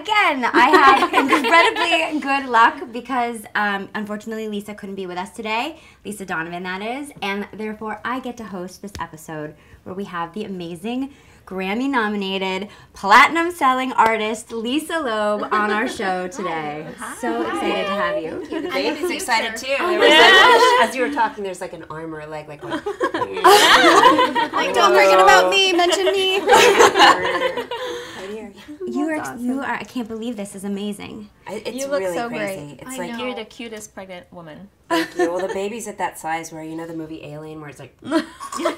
again, I had incredibly good luck because um, unfortunately Lisa couldn't be with us today. Lisa Donovan, that is. And therefore, I get to host this episode where we have the amazing Grammy nominated, platinum selling artist Lisa Loeb on our show today. Hi. So excited to have you. The baby's excited too. There was like, as you were talking, there's like an arm or a leg, like, like don't forget about me. Mention me. You are, you are. I can't believe this is amazing. I- It's You look really so crazy. great. It's I like know. You're the cutest pregnant woman. Thank you. Well, the baby's at that size where you know the movie Alien, where it's like, like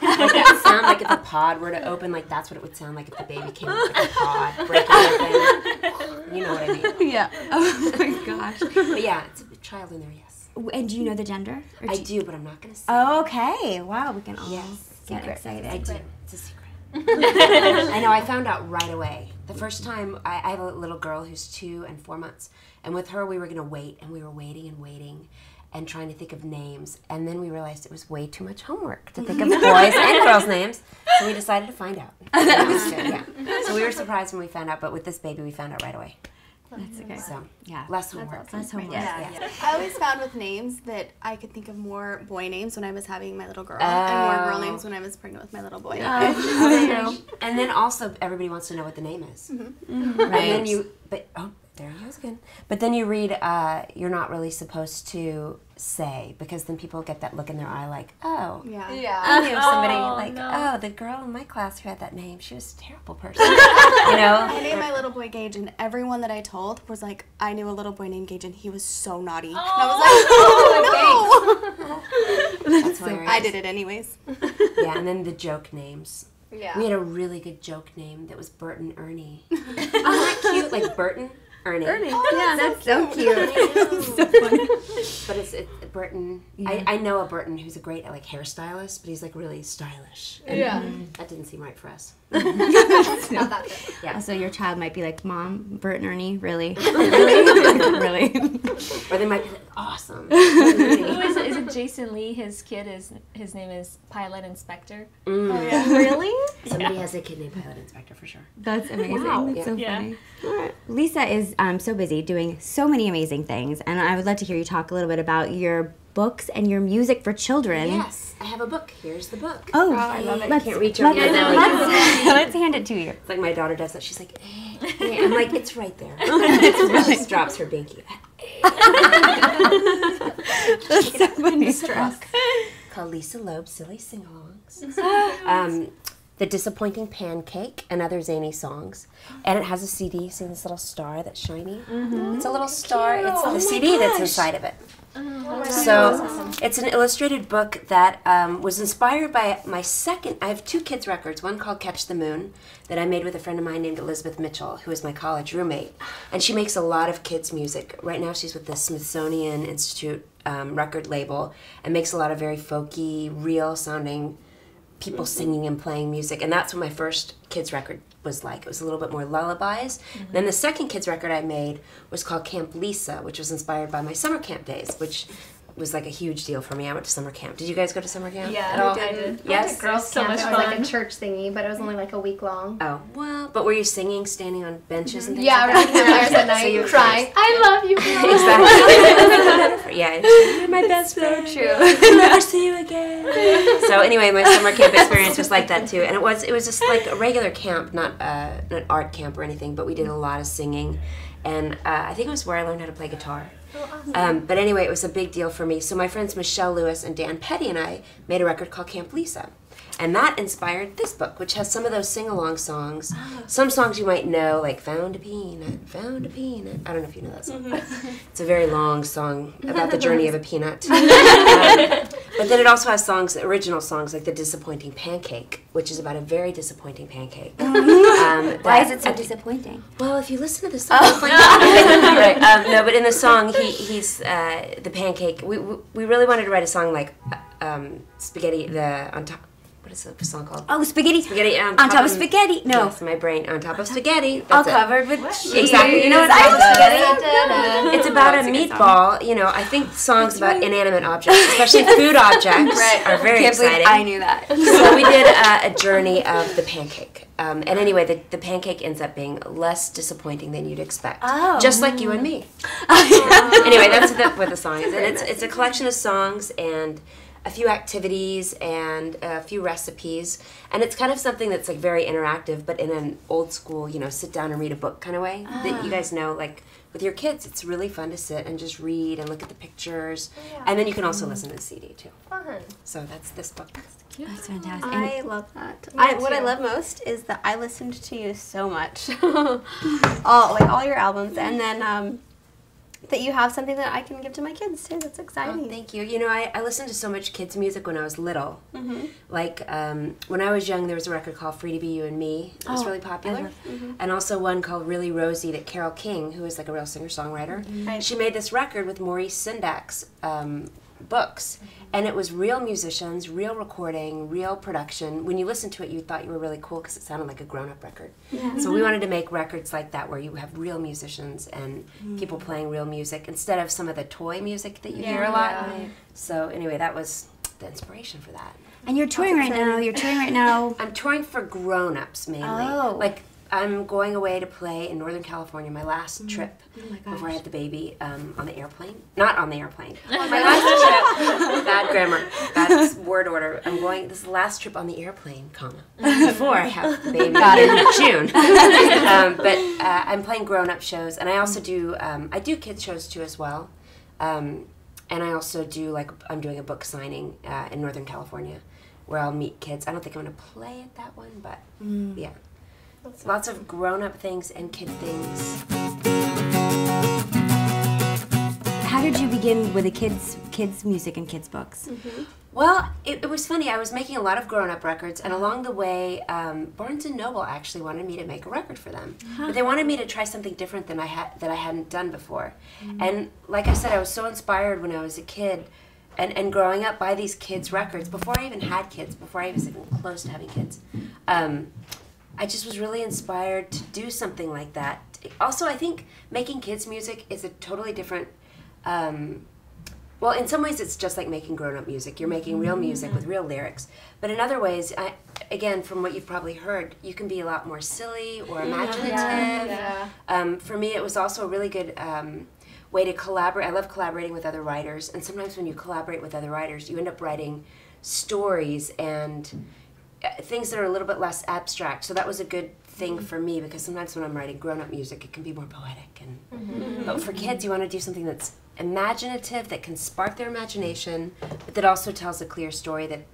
that sound like if a pod were to open, like that's what it would sound like if the baby came out like a pod breaking open. You know what I mean? Yeah. Oh my gosh. But yeah, it's a child in there. Yes, And do you know the gender? Or I do- do, but I'm not gonna say. Oh, okay. Wow, we can all Yes. get Secret. excited. I do. It's a secret. I know. I found out right away. The first time I, I have a little girl who's two and four months, and with her we were gonna wait, and we were waiting and waiting, and trying to think of names, and then we realized it was way too much homework to think of boys and girls' names, so we decided to find out. That was good, yeah. So we were surprised when we found out, but with this baby we found out right away. That's okay. So Yeah. less homework. Less homework. Yeah. yeah. I always found with names that I could think of more boy names when I was having my little girl, and more girl Oh. names when I was pregnant with my little boy. And then also everybody wants to know what the name is. Mm-hmm. Mm-hmm. Right. And then you, but oh, there he goes again. But then you read, uh, you're not really supposed to say because then people get that look in their eye, like, oh, Yeah. yeah. I knew somebody Oh, like, no. oh, the girl in my class who had that name, she was a terrible person, you know. I named my little boy Gage, and everyone that I told was like, I knew a little boy named Gage, and he was so naughty. And I was like, oh, no. That's hilarious. I did it anyways. Yeah, and then the joke names. Yeah. We had a really good joke name that was Bert and Ernie. Isn't that cute? Like Burton, Ernie. Ernie. Oh, yeah, that's so cute. But it's, it's Burton. I, I know a Burton who's a great like hairstylist, but he's like really stylish. And Yeah. That didn't seem right for us. yeah so your child might be like, Mom, Bert and Ernie, really? really? really? Or they might be like, awesome. Who is it? Is it Jason Lee? His kid is his name is Pilot Inspektor. Mm. really? Somebody has a kid named Pilot Inspektor for sure. That's amazing. Wow. That's so Yeah. funny. Lisa is um, so busy doing so many amazing things, and I would love to hear you talk a little bit about your books and your music for children. Yes, I have a book. Here's the book. Oh, I love it. let's- Can't reach let's- over there. let's, let's hand it to you. It's like my daughter does that. She's like, eh, eh. I'm like, it's right there. she just drops her binky. That's so funny. Called Lisa Loeb Silly Sing-Alongs. um, the Disappointing Pancake and other zany songs. And it has a CD. See this little star that's shiny? It's a little star. It's the CD that's inside of it. So it's an illustrated book that um, was inspired by my second. I have two kids' records. One called Catch the Moon that I made with a friend of mine named Elizabeth Mitchell, who is my college roommate, and she makes a lot of kids' music. Right now, she's with the Smithsonian Institute um, record label and makes a lot of very folky, real-sounding people singing and playing music and that's what my first kids record was like it was a little bit more lullabies. Mm-hmm. Then the second kids record i made was called camp lisa which was inspired by my summer camp days which was like a huge deal for me i went to summer camp did you guys go to summer camp Yeah, at all I did. yes girls so camp. much it was like a church thingy, but it was only like a week long. oh well but were you singing standing on benches and things Yeah, like around campfires at So you were crying. I love you. exactly yeah you're my best friend true. I'll never see you again. so anyway, my summer camp experience was like that too, and it was it was just like a regular camp, not uh, not art camp or anything, but we did a lot of singing, and uh, I think it was where I learned how to play guitar. Um, but anyway, it was a big deal for me. So my friends Michelle Lewis and Dan Petty and I made a record called Camp Lisa. And that inspired this book, which has some of those sing along songs. Some songs you might know, like Found a Peanut, Found a Peanut. I don't know if you know that song. It's a very long song about the journey of a peanut. Um, but then it also has songs, original songs, like The Disappointing Pancake, which is about a very disappointing pancake. Um, Why is it so disappointing? well, if you listen to the song, it's like right. Um, no, but in the song, he, he's uh, the pancake. We, we we really wanted to write a song like uh, um, spaghetti. The on top. Is the song called? Oh, spaghetti. Spaghetti on, On top of spaghetti. No. Yes, my brain on top of spaghetti. All That's it. covered with cheese. Exactly. You know what? I love spaghetti. It's a about a a song. meatball, you know, I think songs about inanimate objects, especially food objects, are very Can't exciting. I knew that. so we did a, a journey of the pancake. Um, and anyway, the, the pancake ends up being less disappointing than you'd expect. Oh. Just like you and me. anyway, that's the, what the song is. And it's, it's a collection of songs and a few activities and a few recipes. And it's kind of something that's like very interactive, but in an old school, you know, sit down and read a book kind of way. That you guys know, like with your kids, it's really fun to sit and just read and look at the pictures. And then you can also listen to the CD too. Fun. So that's this book. That's fantastic. I love that. I, what I love most is that I listened to you so much, all like all your albums, and then um, that you have something that I can give to my kids too. That's exciting. Oh, thank you. You know, I, I listened to so much kids' music when I was little. Mm-hmm. Like, um, when I was young, there was a record called Free to Be You and Me. It was Oh, really popular. love- And also one called Really Rosie that Carole King, who is like a real singer songwriter, Right. she made this record with Maurice Sendak's um, books. And it was real musicians, real recording, real production. When you listened to it, you thought you were really cool because it sounded like a grown up record. Yeah. So we mm-hmm. wanted to make records like that where you have real musicians and people mm. playing real music instead of some of the toy music that you hear a lot. Yeah. So anyway, that was the inspiration for that. and you're touring right now. You're touring right now. I'm touring for grown-ups mainly. Oh. Like I'm going away to play in Northern California. My last trip Oh my before I had the baby um, on the airplane. Not on the airplane. my last trip. Bad grammar. Bad word order. I'm going. This is the last trip on the airplane, comma before I have the baby Got in June. um, but uh, I'm playing grown-up shows, and I also do. Um, I do kids shows too as well. Um, and I also do like I'm doing a book signing uh, in Northern California, where I'll meet kids. I don't think I'm gonna play at that one, but yeah, lots of grown-up things and kid things. How did you begin with the kids, kids music and kids books? Well, it, it was funny. I was making a lot of grown-up records, and along the way, um, Barnes and Noble actually wanted me to make a record for them. But they wanted me to try something different than I had that I hadn't done before. And like I said, I was so inspired when I was a kid, and, and growing up by these kids' records before I even had kids, before I was even close to having kids. Um, I just was really inspired to do something like that. Also, I think making kids music is a totally different. Um, well, in some ways, it's just like making grown-up music. You're making real music with real lyrics. But in other ways, I, again, from what you've probably heard, you can be a lot more silly or imaginative. Yeah. Um, for me, it was also a really good um, way to collaborate. I love collaborating with other writers, and sometimes when you collaborate with other writers, you end up writing stories and Uh, things that are a little bit less abstract. So that was a good thing mm-hmm. for me because sometimes when I'm writing grown-up music, it can be more poetic. And mm-hmm. but for kids, you want to do something that's imaginative, that can spark their imagination, but that also tells a clear story that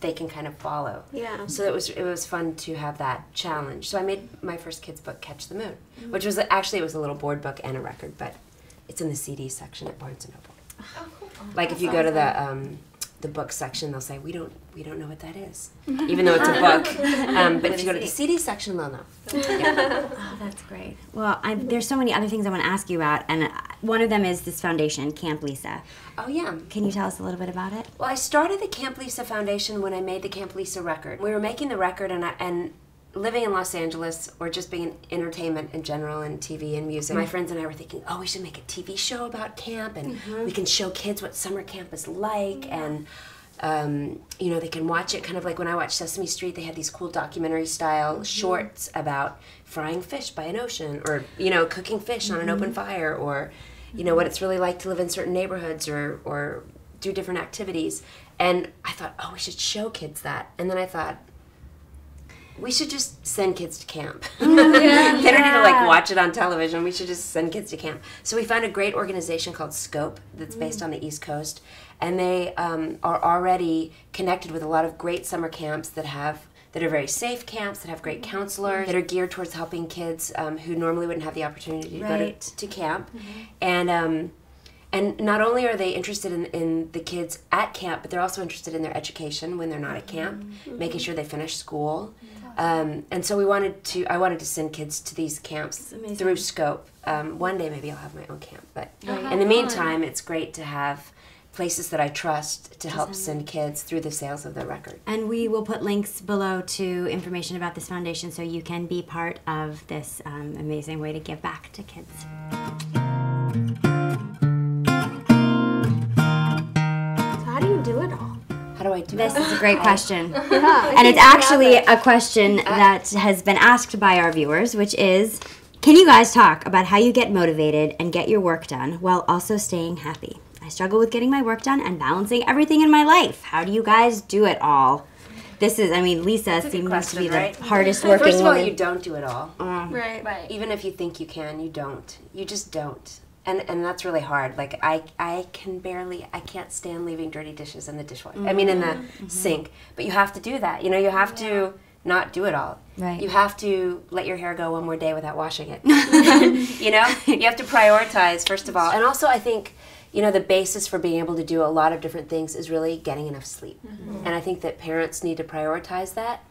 they can kind of follow. Yeah. So it was it was fun to have that challenge. So I made my first kids book, Catch the Moon, mm-hmm. which was actually it was a little board book and a record, but it's in the CD section at Barnes and Noble. Oh, like if you go to the um, the book section, they'll say we don't we don't know what that is, even though it's a book. Um, but if you go to the CD section, they'll know. Oh, that's great. Well, I, there's so many other things I want to ask you about, and uh, one of them is this foundation, Camp Lisa. Oh yeah. Can you tell us a little bit about it? Well, I started the Camp Lisa Foundation when I made the Camp Lisa record. We were making the record, and I, and living in Los Angeles, or just being in entertainment in general, and TV and music. My mm-hmm. friends and I were thinking, oh, we should make a TV show about camp, and mm-hmm. we can show kids what summer camp is like, and um, you know, they can watch it kind of like when I watched Sesame Street, they had these cool documentary style mm-hmm. shorts about frying fish by an ocean or, you know, cooking fish on an open fire or, you know, what it's really like to live in certain neighborhoods or, or do different activities. And I thought, oh, we should show kids that. And then I thought, we should just send kids to camp. they don't need to like watch it on television. We should just send kids to camp. So we found a great organization called Scope that's based on the East Coast, and they um, are already connected with a lot of great summer camps that have that are very safe camps that have great counselors that are geared towards helping kids um, who normally wouldn't have the opportunity to Right. go to, to camp, and. Um, and not only are they interested in, in the kids at camp, but they're also interested in their education when they're not at camp, making sure they finish school. Um, and so we wanted to, I wanted to send kids to these camps through Scope. Um, one day maybe I'll have my own camp, but in the meantime, it's great to have places that I trust to help send kids through the sales of the record. And we will put links below to information about this foundation so you can be part of this um, amazing way to give back to kids. Do This it. is a great question. Yeah, And it's actually a question uh, that has been asked by our viewers, which is Can you guys talk about how you get motivated and get your work done while also staying happy? I struggle with getting my work done and balancing everything in my life. How do you guys do it all? This is, I mean, Lisa seems to be the right? hardest working First of all, woman. you don't do it all. right. Right. Even if you think you can, you don't. You just don't. And and that's really hard. Like I I can barely I can't stand leaving dirty dishes in the dishwasher. I mean in the Mm-hmm. sink. But you have to do that. You know, you have to not do it all. Right. You have to let your hair go one more day without washing it. you know? You have to prioritize first of all. And also I think you know the basis for being able to do a lot of different things is really getting enough sleep. And I think that parents need to prioritize that.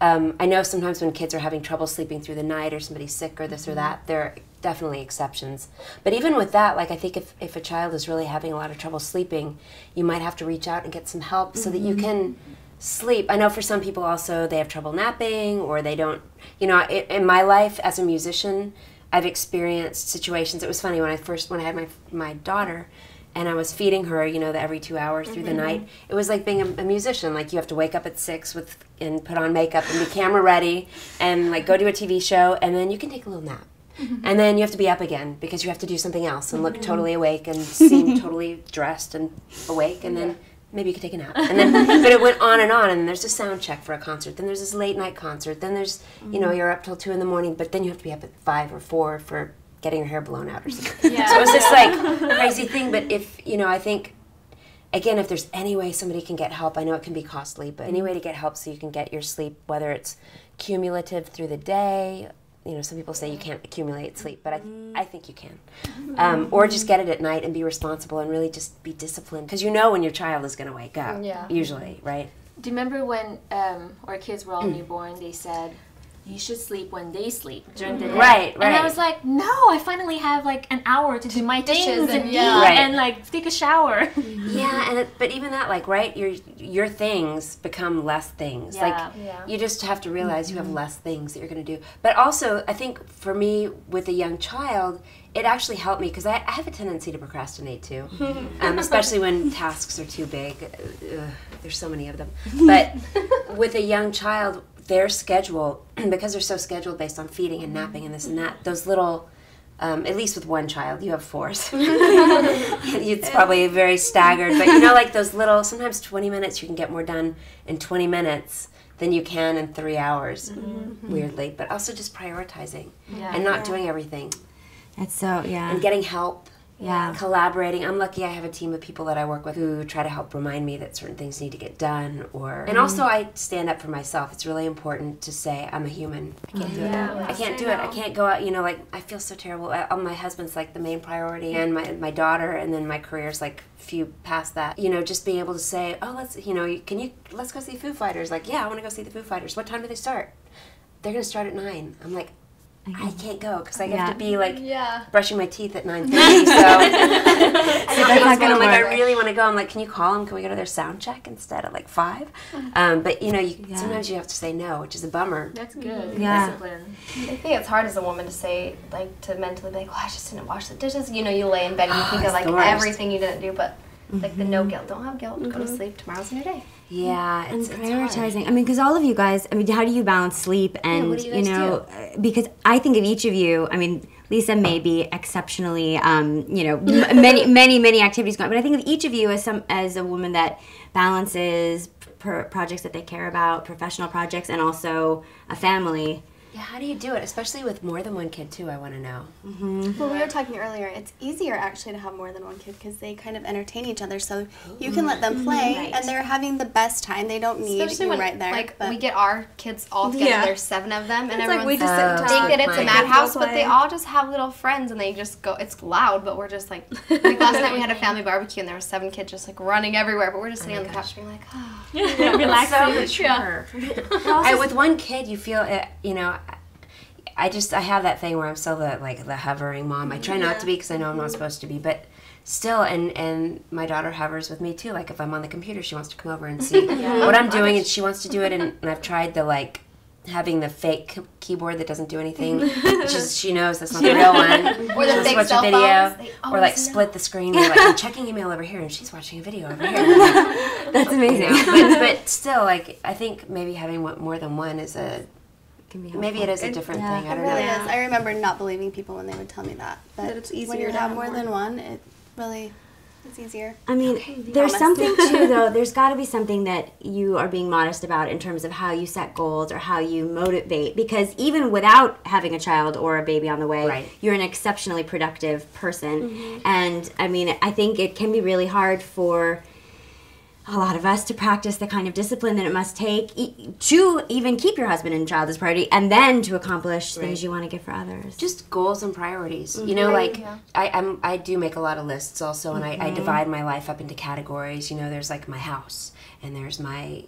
Um, I know sometimes when kids are having trouble sleeping through the night or somebody's sick or this or that, there are definitely exceptions. But even with that, like I think if, if a child is really having a lot of trouble sleeping, you might have to reach out and get some help so that you can sleep. I know for some people also they have trouble napping or they don't, you know, i in my life as a musician, I've experienced situations. It was funny when I first, when I had my, my daughter, and I was feeding her, you know, the every two hours through the mm-hmm. night. It was like being a, a musician. Like you have to wake up at six with and put on makeup and be camera ready, and like go to a TV show, and then you can take a little nap, mm-hmm. and then you have to be up again because you have to do something else and look mm-hmm. totally awake and seem totally dressed and awake, and then maybe you could take a nap. And then, but it went on and on. And there's a sound check for a concert. Then there's this late night concert. Then there's, you know, you're up till two in the morning. But then you have to be up at five or four for getting your hair blown out or something. Yeah. So it was this like a crazy thing. But if you know, I think again, if there's any way somebody can get help, I know it can be costly, but any way to get help so you can get your sleep, whether it's cumulative through the day. You know, some people say you can't accumulate sleep, but I, I think you can. Um, or just get it at night and be responsible and really just be disciplined because you know when your child is going to wake up. Yeah. Usually, right? Do you remember when um, our kids were all newborn? They said you should sleep when they sleep during the mm-hmm. day. Right, right. And I was like, no, I finally have like an hour to do my dishes things and and- eat yeah. Right. and like take a shower. Yeah, and it, but even that, like, right, your your things become less things. Yeah. Like, Yeah. you just have to realize you have mm-hmm. less things that you're going to do. But also, I think for me with a young child, it actually helped me because I, I have a tendency to procrastinate too, um, especially when tasks are too big. Uh, ugh, there's so many of them. But with a young child, their schedule, because they're so scheduled based on feeding and napping and this and that, those little um, at least with one child, you have four. so it's probably very staggered, but you know, like those little. Sometimes twenty minutes, you can get more done in twenty minutes than you can in three hours. Weirdly, but also just prioritizing Yeah. and not doing everything It's so, yeah. and getting help. Yeah. Collaborating. I'm lucky I have a team of people that I work with who try to help remind me that certain things need to get done or and also I stand up for myself. It's really important to say I'm a human. I can't do it. I can't do it. I can't go out, you know, like I feel so terrible. Uh, my husband's like the main priority and my my daughter and then my career's like few past that. You know, just being able to say, "Oh, let's, you know, can you let's go see Foo Fighters." Like, "Yeah, I want to go see the Foo Fighters. What time do they start?" They're going to start at 9. I'm like, I can't go because I have to be like Yeah. brushing my teeth at 9.30 so that's not gonna I'm like. I really want to go I'm like can you call them can we go to their sound check instead at like 5 mm. um, but you know you, Yeah. sometimes you have to say no which is a bummer That's good. Yeah. Discipline. I think it's hard as a woman to say, like, to mentally be like, well, I just didn't wash the dishes. You know, you lay in bed and you oh, think of, like, everything you didn't do, but, like, the no mm-hmm. guilt. Don't have guilt. Go to mm-hmm. sleep. Tomorrow's a new day. Yeah and it's, it's hard. prioritizing. I mean, because all of you guys, I mean, how do you balance sleep and do you guys know, uh, because I think of each of you. I mean, Lisa may be exceptionally, um, you know, m- many, many, many activities going, but I think of each of you as some as a woman that balances pr- projects that they care about, professional projects, and also a family. Yeah how do you do it especially with more than one kid too I want to know mm-hmm. Well, we were talking earlier. It's easier actually to have more than one kid because they kind of entertain each other. So you can let them play, Right. and they're having the best time. They don't need Especially you when, right there. like, but- we get our kids all together. Yeah. There's seven of them, and It's like we just sit and Oh, talk. think that it's a madhouse, but they all just have little friends and they just go. It's loud, but we're just like like last night we had a family barbecue and there were seven kids just like running everywhere, but we're just oh sitting on the couch being like, oh. yeah, relaxing. I, with one kid you feel it you know I- just I have that thing where I'm still the like the hovering mom I try not to be because I know I'm not mm-hmm. supposed to be but still and and my daughter hovers with me too like if I'm on the computer she wants to come over and see what I'm doing and she wants to do it and, and I've tried the like having the fake keyboard that doesn't do anything. Just she knows that's not the real one. Or the fake watch cell a video, or like split the screen. Like, I'm checking email over here, and she's watching a video over here. That's amazing. know, but, but still, like I think maybe having more than one is a Can be maybe it is a different yeah. thing. I don't really know. is. I remember not believing people when they would tell me that. But That it's when easier you to have have more more. than one, it really it's easier. I mean, there's Promise. something too, though. There's got to be something that you are being modest about in terms of how you set goals or how you motivate. Because even without having a child or a baby on the way, Right. you're an exceptionally productive person. Mm-hmm. And I mean, I think it can be really hard for a lot of us to practice the kind of discipline that it must take e- to even keep your husband and child as priority and then to accomplish things you want to get for others. just goals and priorities. You mm-hmm. know, like I, I'm I do make a lot of lists also, and I, I mm-hmm. divide my life up into categories. You know, there's like my house, and there's my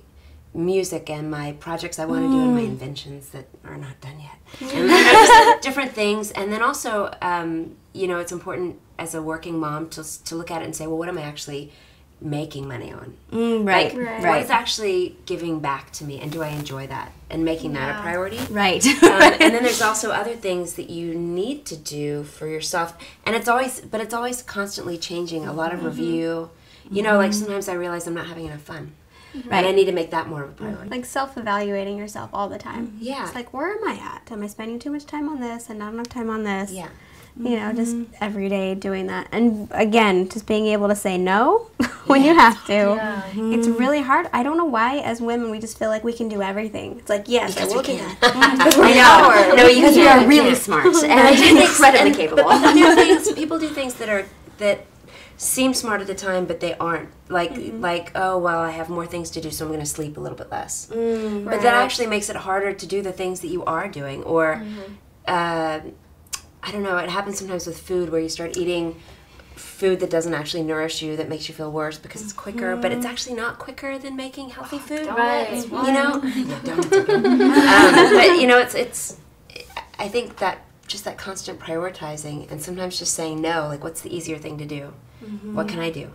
music and my projects I want to do and my mm. inventions that are not done yet. And then just different things, and then also, um, you know, it's important as a working mom to to look at it and say, well, what am I actually making money on? Mm, right, Like, right, what is actually giving back to me, and do I enjoy that? And making that a priority right. um, and then there's also other things that you need to do for yourself and it's always but it's always constantly changing a lot of review you know like sometimes i realize i'm not having enough fun Right. and i need to make that more of a priority Like self-evaluating yourself all the time. Yeah. It's like, where am I at? Am I spending too much time on this and not enough time on this? yeah You know, just mm-hmm. every day doing that. And again, just being able to say no when you have to. Yeah. It's mm-hmm. really hard. I don't know why, as women, we just feel like we can do everything. It's like, yes, I will do that. I know. No, because we are really smart and incredibly capable. but people do things people do things that are that seem smart at the time but they aren't like mm-hmm. like oh well i have more things to do so i'm going to sleep a little bit less mm, but that actually makes it harder to do the things that you are doing or uh, i don't know it happens sometimes with food where you start eating food that doesn't actually nourish you that makes you feel worse because it's quicker but it's mm-hmm. actually not quicker than making healthy food Right. you know? yeah, donuts are good. um, but you know it's it's i think that just that constant prioritizing and sometimes just saying no like what's the easier thing to do? What can i do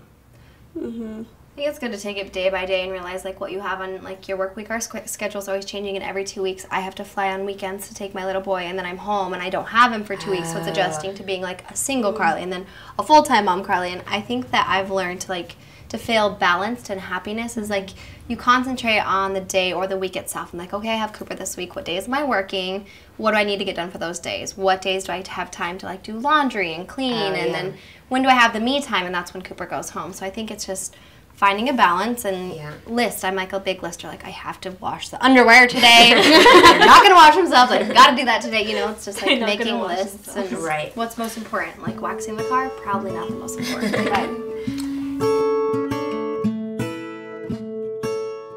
I think it's good to take it day by day and realize like what you have on like your work week. Our squ- schedule's always changing, and every two weeks I have to fly on weekends to take my little boy, and then I'm home and I don't have him for two weeks. So it's ah. adjusting to being like a single Carly and then a full time mom Carly. And I think that I've learned to like to feel balanced and happiness is like you concentrate on the day or the week itself. I'm like, okay, I have Cooper this week. What days am I working? What do I need to get done for those days? What days do I have time to like do laundry and clean? Oh, and yeah. then when do I have the me time? And that's when Cooper goes home. So I think it's just finding a balance and Yeah. list. I'm like a big lister. Like I have to wash the underwear today. They're not gonna wash themselves. I've got to do that today. You know, it's just like making lists and Right. what's most important. Like waxing the car, probably not the most important. But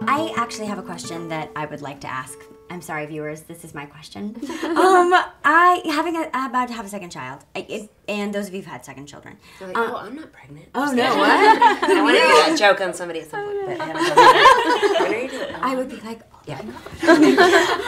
I actually have a question that I would like to ask. I'm sorry, viewers. This is my question. um, I having a, about to have a second child, I, it, and those of you who've had second children. You're like, Uh, oh i'm not pregnant Oh no! What? i want to do that joke on somebody at some point but i haven't done that when are you doing I would be like, yeah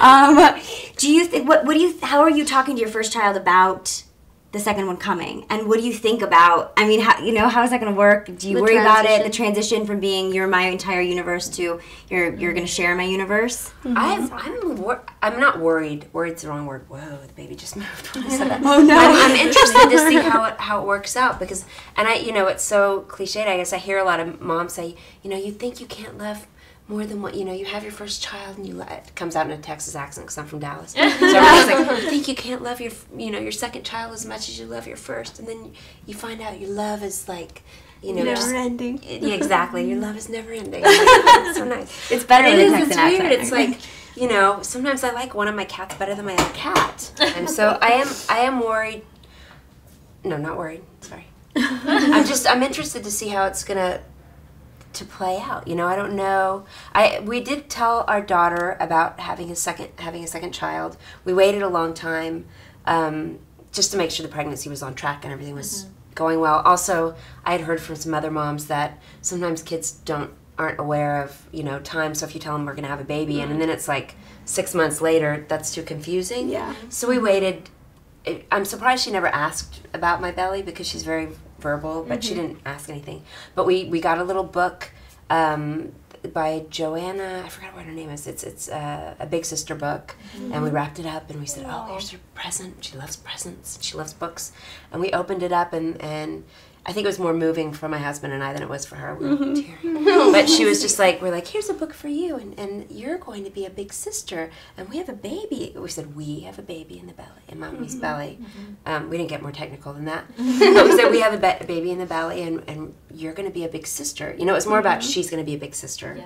um, do you think what? What do you? How are you talking to your first child about the second one coming? And what do you think about? I mean, how you know how is that going to work? Do you The worry about it? The transition. transition from being you're my entire universe to you're you're going to share my universe. I've, I'm wor- I'm not worried. Worried's the wrong word. Whoa, the baby just moved when I said that. Oh, no. I'm, I'm interested to see how it how it works out because, and I, you know, it's so cliched. I guess I hear a lot of moms say, you know, you think you can't love more than what you know. You have your first child and you let it comes out in a Texas accent because I'm from Dallas. So everyone's like, you think you can't love your, you know, your second child as much as you love your first, and then you find out your love is like. You know, just- Never ending. yeah, exactly. Your love is never ending. Like, It's so nice. It's better It with a is. Texan It's accent. weird. It's like you know. Sometimes I like one of my cats better than my other cat, and so I am. I am worried. No, not worried. Sorry. I'm just. I'm interested to see how it's gonna to play out. You know, I don't know. I we did tell our daughter about having a second having a second child. We waited a long time um, just to make sure the pregnancy was on track and everything was going well. Also, I had heard from some other moms that sometimes kids don't aren't aware of you know time. So if you tell them we're gonna have a baby and, and then it's like six months later, that's too confusing. Yeah. So we waited. I'm surprised she never asked about my belly because she's very verbal, but she didn't ask anything. But we we got a little book um, by Joanna. I forgot what her name is. It's it's uh, a big sister book, and we wrapped it up and we said, "Oh, here's her present." She loves presents. She loves books, and we opened it up and and. I think it was more moving for my husband and I than it was for her. We were mm-hmm. tearing. Mm-hmm. But she was just like, we're like, here's a book for you, and, and you're going to be a big sister, and we have a baby. We said, we have a baby in the belly, in mommy's mm-hmm. belly. Um, we didn't get more technical than that. but we said, we have a ba- baby in the belly, and, and you're going to be a big sister. You know, it was more about she's going to be a big sister. Yeah.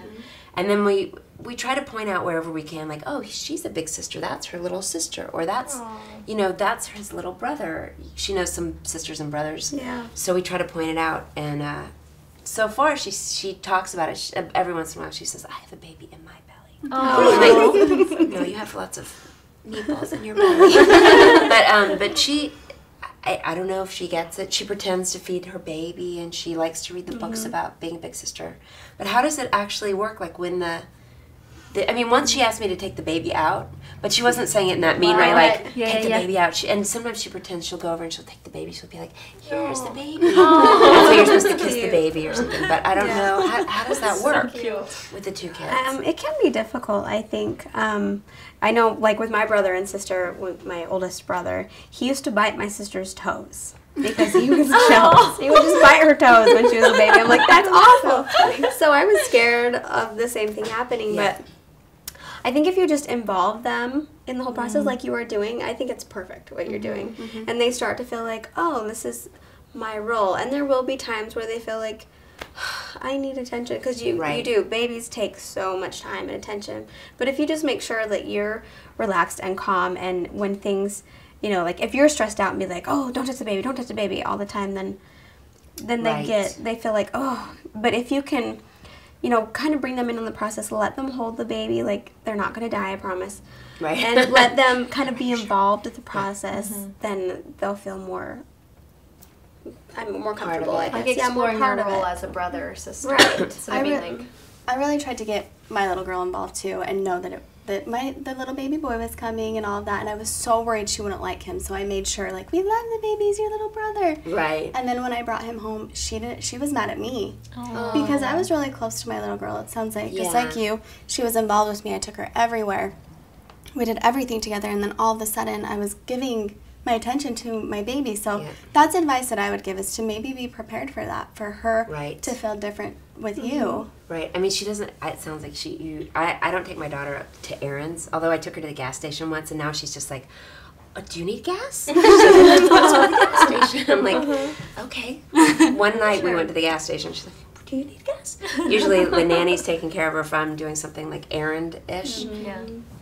And then we we try to point out wherever we can, like, oh, she's a big sister. That's her little sister, or that's, you know, that's his little brother. She knows some sisters and brothers. Yeah. So we try to point it out, and uh, so far she she talks about it. She, every once in a while, she says, "I have a baby in my belly." Oh. Like, no, you have lots of meatballs in your belly. but um, but she. I, I don't know if she gets it. She pretends to feed her baby and she likes to read the books mm-hmm. about being a big sister. But how does it actually work? Like when the, the I mean, once she asked me to take the baby out, but she wasn't saying it in that mean way, like Yeah, take yeah, the yeah. baby out. She, and sometimes she pretends she'll go over and she'll take the baby. She'll be like, "Here's the baby." And so you're supposed to kiss the baby or something. But I don't know how, how does that work with the two kids. Um, it can be difficult, I think. Um, I know, like with my brother and sister, with my oldest brother, he used to bite my sister's toes because he was jealous. He would just bite her toes when she was a baby. I'm like, that's awful. So I was scared of the same thing happening, Yeah. but. I think if you just involve them in the whole process mm. like you are doing, I think it's perfect what you're mm-hmm. doing. Mm-hmm. And they start to feel like, oh, this is my role. And there will be times where they feel like, I need attention because you you do. Babies take so much time and attention. But if you just make sure that you're relaxed and calm, and when things, you know, like if you're stressed out and be like, oh, don't touch the baby, don't touch the baby all the time, then then they Right. get they feel like oh. But if you can, you know, kind of bring them in on the process, let them hold the baby, like they're not gonna die, I promise, right. and let them kind of be involved with the process, mm-hmm. then they'll feel more. I'm more Part of comfortable. it. I Like guess. Yeah, more exploring your part of role it. as a brother or sister. Right. Instead I re- like, I really tried to get my little girl involved too, and know that it, that my the little baby boy was coming and all of that, and I was so worried she wouldn't like him. So I made sure, like, we love the baby, he's your little brother. right. And then when I brought him home, she didn't. She was mad at me because I was really close to my little girl. It sounds like just Yeah. like you, she was involved with me. I took her everywhere. We did everything together, and then all of a sudden, I was giving my attention to my baby. So Yeah. that's advice that I would give is to maybe be prepared for that, for her Right. to feel different with mm-hmm. you. Right. I mean, she doesn't. It sounds like she. You. I. I don't take my daughter up to errands. Although I took her to the gas station once, and now she's just like, oh, "Do you need gas?" She's like, Let's go to the gas station. I'm like, mm-hmm. "Okay." One night we went to the gas station. She's like, "Do you need gas?" Usually the nanny's taking care of her if I'm doing something like errand ish. Yeah.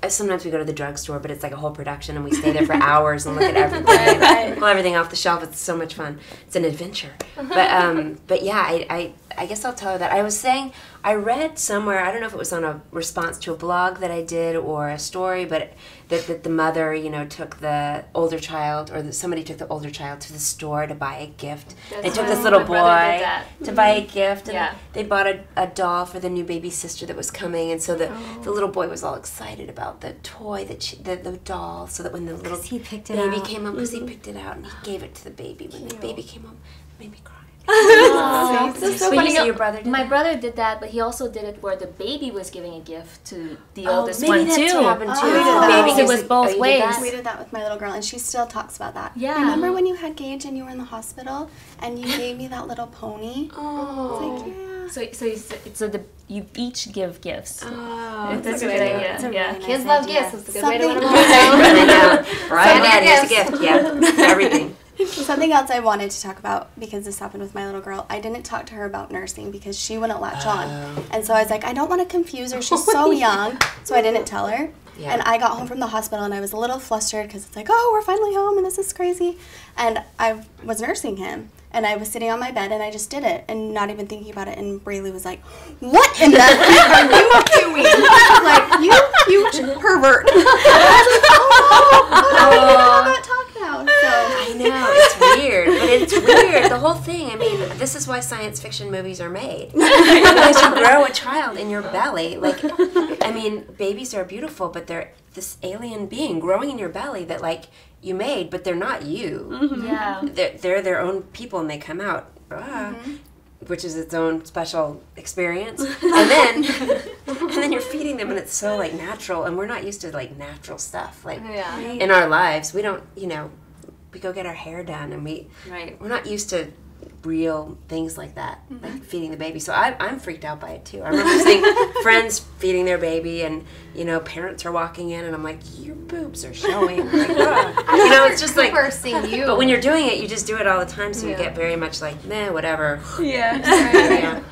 Sometimes we go to the drugstore, but it's like a whole production, and we stay there for hours and look at everything, and pull everything off the shelf. It's so much fun. It's an adventure. But um, but yeah, I, I I guess I'll tell her that. I was saying I read somewhere. I don't know if it was on a response to a blog that I did or a story, but that, that the mother, you know, took the older child or that somebody took the older child to the store to buy a gift. they took this little boy brother did that. to buy a mm-hmm. gift, and Yeah. they bought a, a doll for the new baby sister that was coming, and so the Oh. the little boy was all excited about the toy that she, the the doll, so that when the little he picked it baby out. came home, because he mm-hmm. picked it out and he gave it to the baby. When the baby came home, it made me cry. That's so funny. your brother did my that? brother did that, but he also did it where the baby was giving a gift to the Oh, oldest maybe one that's too. what happened too. Oh, we did that. baby So gives it was both oh, you did ways. that? We did that with my little girl, and she still talks about that. Yeah. Remember when you had Gage and you were in the hospital, and you gave me that little pony? Oh. It's like, yeah. So so you, so the you each give gifts. Oh, that's a good idea. That's a yeah. really kids nice love idea. gifts. It's a good way to let Something- them know. Right, Dad, here's a gift. Yeah, everything. Something else I wanted to talk about because this happened with my little girl. I didn't talk to her about nursing because she wouldn't latch on. Oh. And so I was like, I don't want to confuse her. She's so young. So I didn't tell her. Yeah. And I got home from the hospital and I was a little flustered because it's like, oh, we're finally home and this is crazy. And I was nursing him. And I was sitting on my bed and I just did it and not even thinking about it. And Braylee was like, What in the heck are you doing? like, you huge pervert. And I was like, oh, oh, no, we can have that talk now. So. I know it's weird, but it's weird. The whole thing. I mean, this is why science fiction movies are made because you grow a child in your belly. Like, I mean, babies are beautiful, but they're this alien being growing in your belly that like you made, but they're not you. Yeah. They're, they're their own people, and they come out. Ah. which is its own special experience, and then and then you're feeding them, and it's so like natural, and we're not used to like natural stuff like Yeah. in our lives. We don't, you know, we go get our hair done, and we Right. we're not used to real things like that, like mm-hmm. feeding the baby. So I, I'm freaked out by it too. I remember seeing friends feeding their baby, and you know, parents are walking in, and I'm like, your boobs are showing. Like, you know, it's just like. Seeing you. But when you're doing it, you just do it all the time, so you get very much like, meh, whatever. Yeah. Yeah.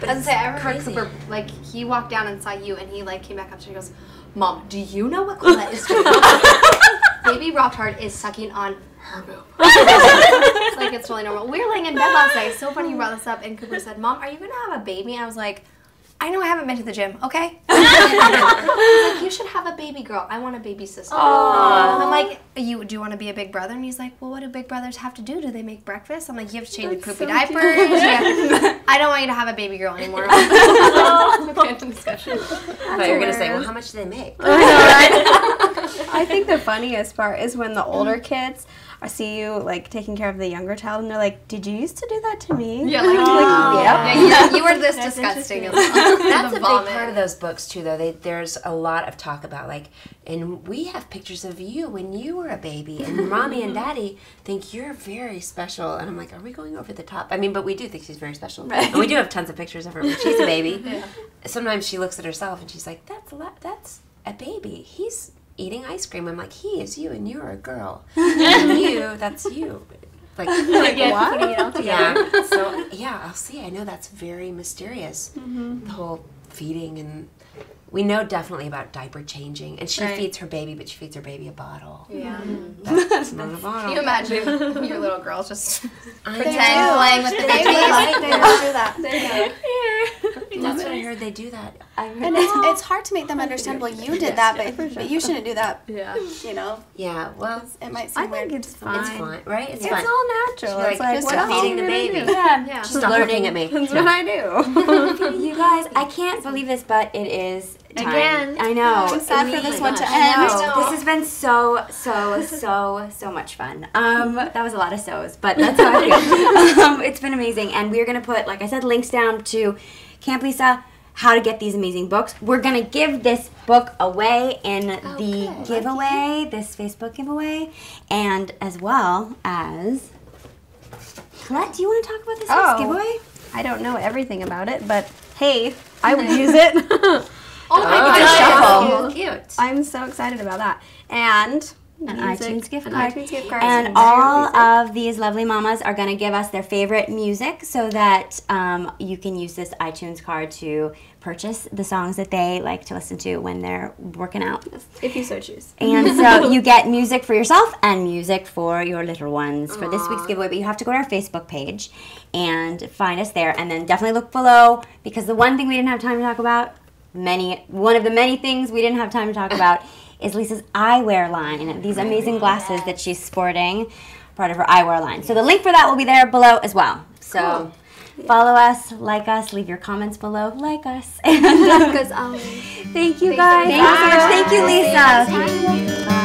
But I was it's say I remember. Cooper like he walked down and saw you and he like came back up to me and goes, Mom, do you know what Colette is doing? Baby Rock Hard is sucking on her boob. it's like it's totally normal. We were laying in bed last night. So funny you brought this up and Cooper said, Mom, are you gonna have a baby? And I was like, I know I haven't been to the gym, okay? Like, you should have a baby girl. I want a baby sister. And I'm like, you do you want to be a big brother? And he's like, well, what do big brothers have to do? Do they make breakfast? I'm like, you have to change the poopy diapers. Yeah. I don't want you to have a baby girl anymore. Random discussion. I thought you were gonna say, well, how much do they make? I think the funniest part is when the older mm. kids I see you like taking care of the younger child, and they're like, "Did you used to do that to me?" Yeah, like, oh. yeah, you, you were this disgusting. That's The a vomit. big part of those books too, though. They, there's a lot of talk about like, and we have pictures of you when you were a baby, and mommy and daddy think you're very special. And I'm like, are we going over the top? I mean, but we do think she's very special, and we do have tons of pictures of her when she's a baby. Sometimes she looks at herself and she's like, that's a lot. That's a baby. He's eating ice cream. I'm like, he is you, and you're a girl. and you, that's you. Like, yeah, putting it all together. yeah. So yeah, I'll see. I know that's very mysterious. Mm-hmm. The whole feeding and we know definitely about diaper changing. And she Right. feeds her baby, but she feeds her baby a bottle. Yeah. That's not a bottle. Can you imagine your little girls just I pretend know. playing with the baby? They baby? do that. They do that. That's what I heard. They do that. And it's, it's hard to make them understand. Well, you did that, but, but you shouldn't do that. Yeah. You know, Yeah. Well, it might I seem weird. think it's fine. it's fine, right? It's, It's fine. all natural. Like, it's like just what stop else feeding are the you gonna baby. do? Yeah. Stop looking at me. That's what I do. You guys, I can't believe this, but it is time. Again. I know. I'm sad for this one to end. This has been so, so, so, so much fun. Um, that was a lot of so's, but that's how I feel. um, it's been amazing, and we're gonna put, like I said, links down to Camp Lisa. How to get these amazing books. We're gonna give this book away in oh, the giveaway, this Facebook giveaway, and as well as Colette, do you want to talk about this Oh. giveaway? I don't know everything about it, but hey, I would use it. Oh my Oh, god. yeah. Cute. I'm so excited about that. And An iTunes gift card. iTunes gift. And some all of these lovely mamas are going to give us their favorite music so that um, you can use this iTunes card to purchase the songs that they like to listen to when they're working out. if you so choose. And so you get music for yourself and music for your little ones for this week's giveaway. But you have to go to our Facebook page and find us there. And then definitely look below because the one thing we didn't have time to talk about, many one of the many things we didn't have time to talk about is Lisa's eyewear line. These amazing glasses that she's sporting, part of her eyewear line. So the link for that will be there below as well. So follow us, like us, leave your comments below, like us. And, um Thank you guys. Thank you so much. Thank you, Lisa. Thank you. Bye.